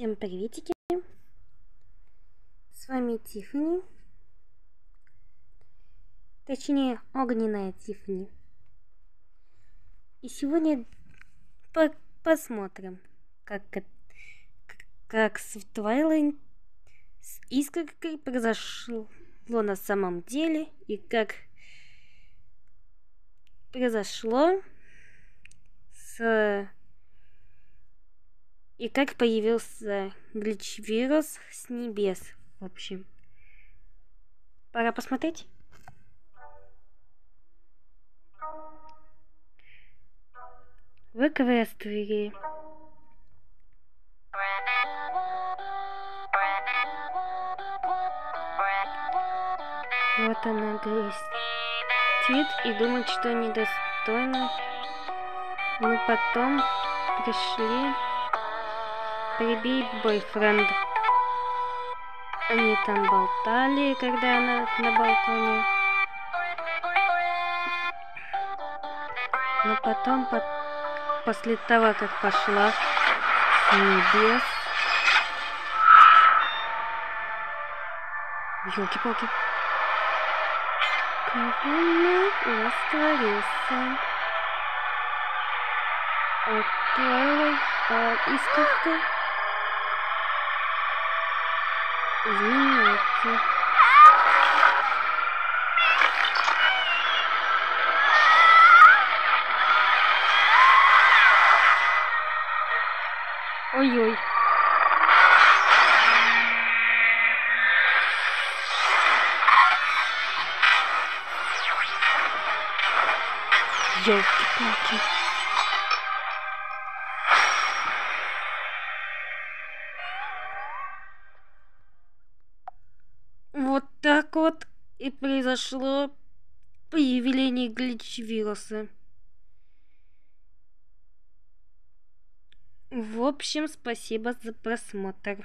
Всем приветики! С вами Тиффани. Точнее, огненная Тиффани. И сегодня по посмотрим, как, как с Twilight с искоркой произошло на самом деле и как произошло с и как появился глич-вирус с небес, в общем. Пора посмотреть. В Эквестрии. Вот она грустит и думает, что недостойна. Мы потом пришли прибей бойфренд. Они там болтали, когда она на балконе. Но потом, по после того, как пошла с небес... Елки-палки. Корона растворился. От твоей а, искорка изменяется. Ой-ой. Ёлки-палки. Вот так вот и произошло появление глич-вируса. В общем, спасибо за просмотр.